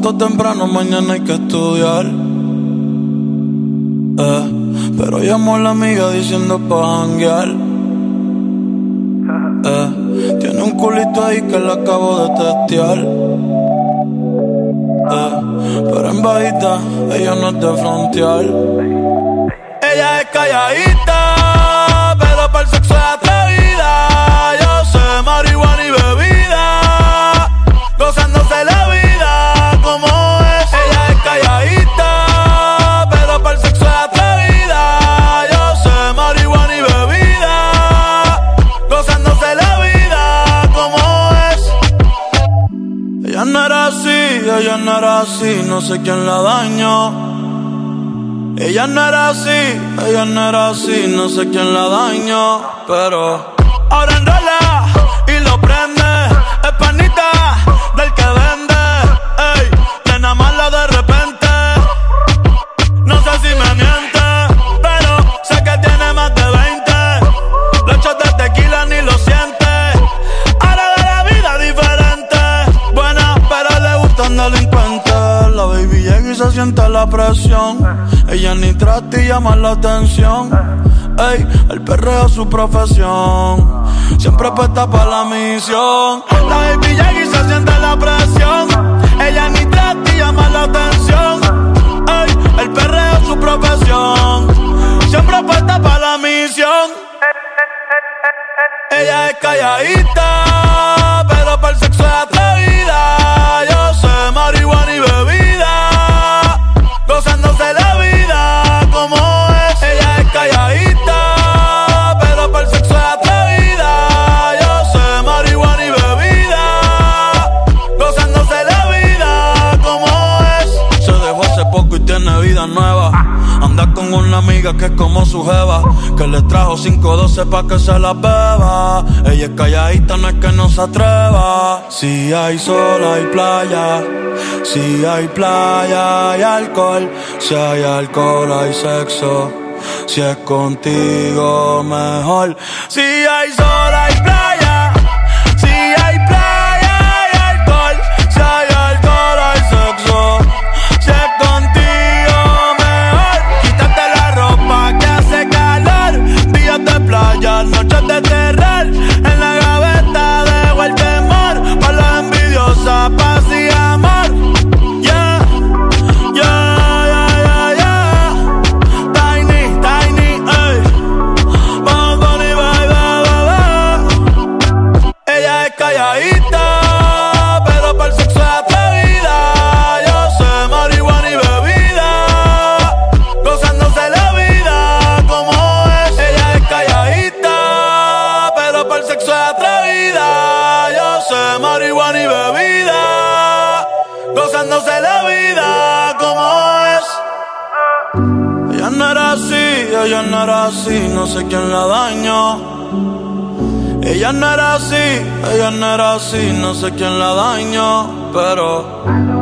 temprano, mañana hay que estudiar. Eh, pero llamó a la amiga diciendo pa' janguear. Eh, tiene un culito ahí que le acabo de testear. Eh, pero en bajita, ella no es de frontear. Ella es calladita, pero para el sexo es así, ella no era así, no sé quién la dañó. Ella no era así, ella no era así, no sé quién la dañó, pero ahora enrola y lo prende, se siente la presión. Ella ni trata y llama la atención. Ey, el perreo es su profesión. Siempre puesta para la misión. La baby llega y se siente la presión. Ella ni trata y llama la atención. Ey, el perreo es su profesión. Siempre puesta para la misión. Ella es calladita, que es como su jeva Que le trajo 512 pa' que se la beba. Ella es calladita, no es que no se atreva. Si hay sol, hay playa. Si hay playa, hay alcohol. Si hay alcohol, hay sexo. Si es contigo, mejor. Si hay sol, hay playa gozándose la vida como es. Ella no era así, ella no era así, no sé quién la dañó. Ella no era así, ella no era así, no sé quién la dañó, pero